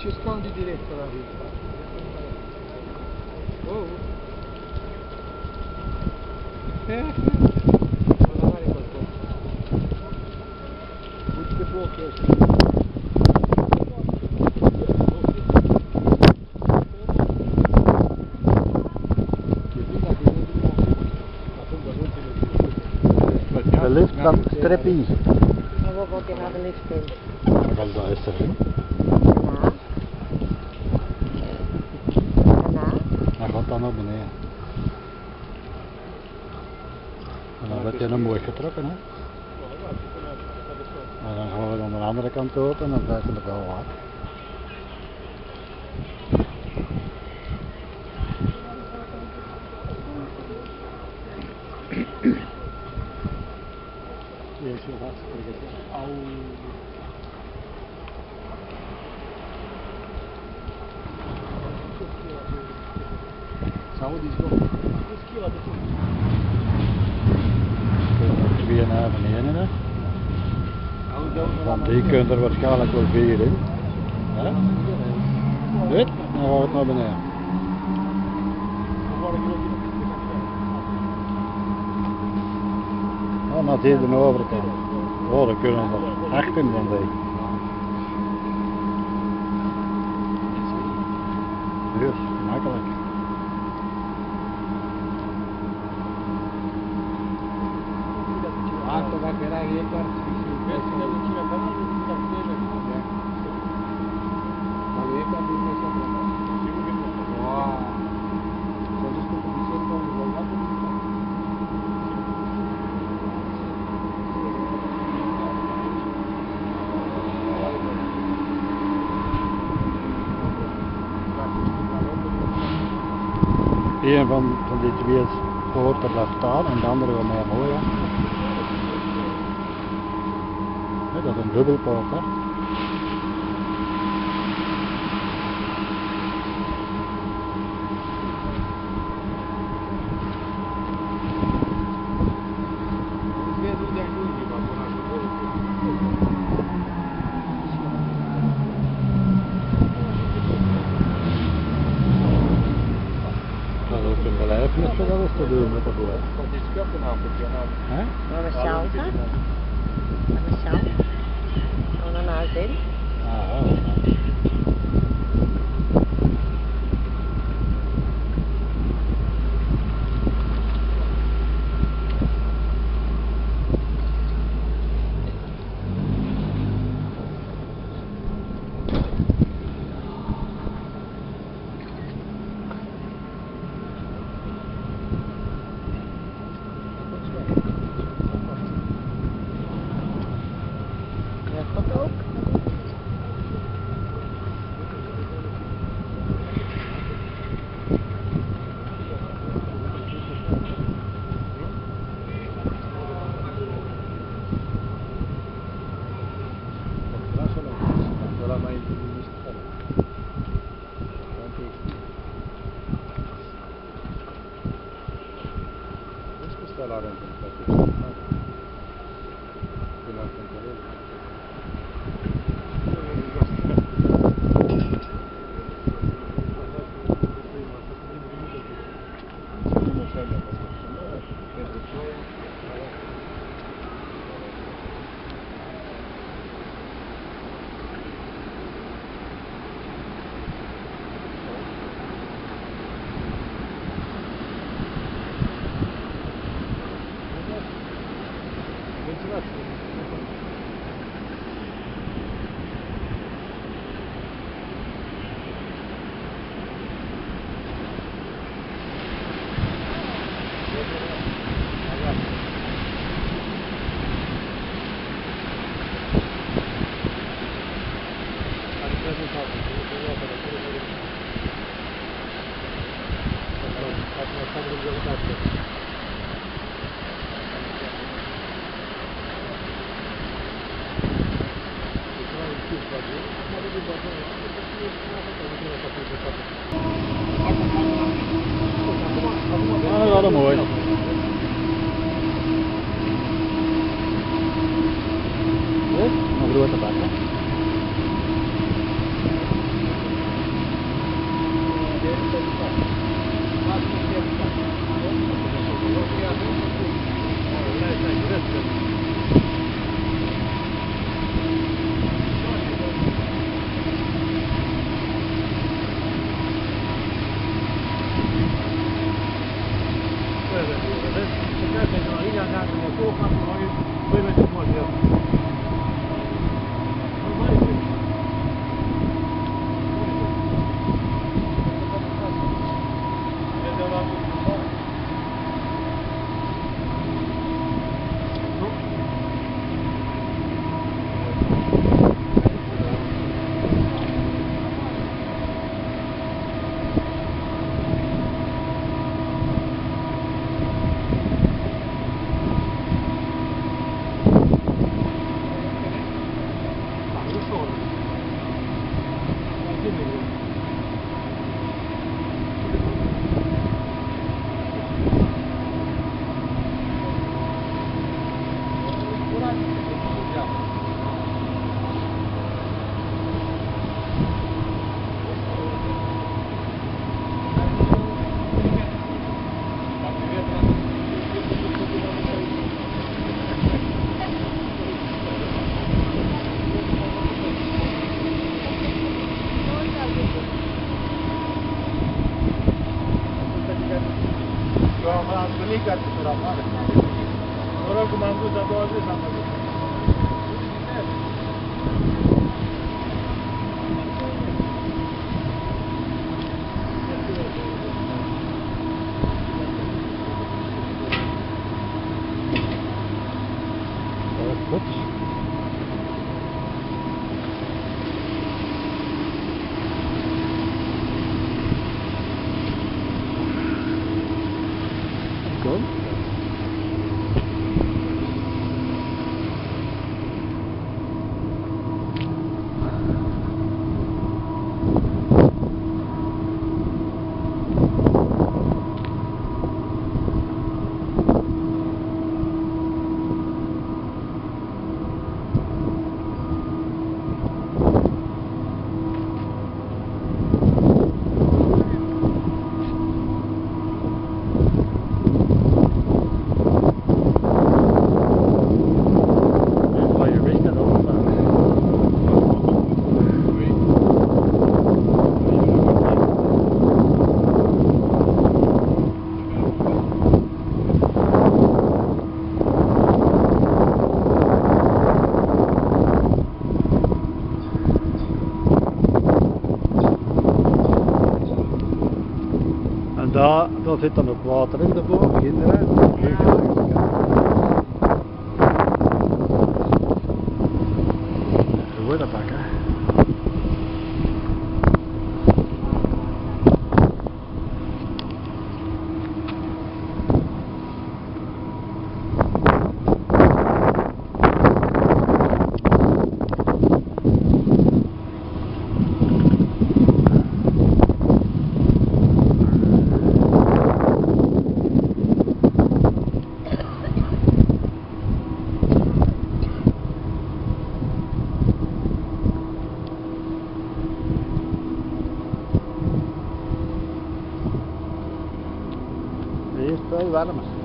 ci scondi diretto la vita. Oh. Eh. Guarda fare qualcosa. Tutte poche. De lift kan streppie. Dan wordt ook in naar de lift in. Wat is dat is er? En dan werd je hem mooi getrokken hè. Dan gaan we aan de andere kant open en dan blijft het wel wat Die zo? Weer naar beneden hè. Want die kunt er waarschijnlijk wel vier in. Hè? Dit? Dan gaat het naar beneden. Oh, naar hier de overkant. Oh, dan kunnen we er echt in van die. Dus, Een van, van die twee hoort er blijft staan en de andere wel meer mooi. Dat is een dubbelpoort. Hè? Dat is een belevenis voor dat te doen met de boer. Hè? Een salsa. Dan een sal. Dan een huis in. Ja, dat is wel mooi. Maar als de link uit de ramp. Maar ook man doet dat door is aan de Dat is goed. Kom. Maar je weet dat ook En daar zit dan ook water in de boven, kinderen. Hier alır mısın?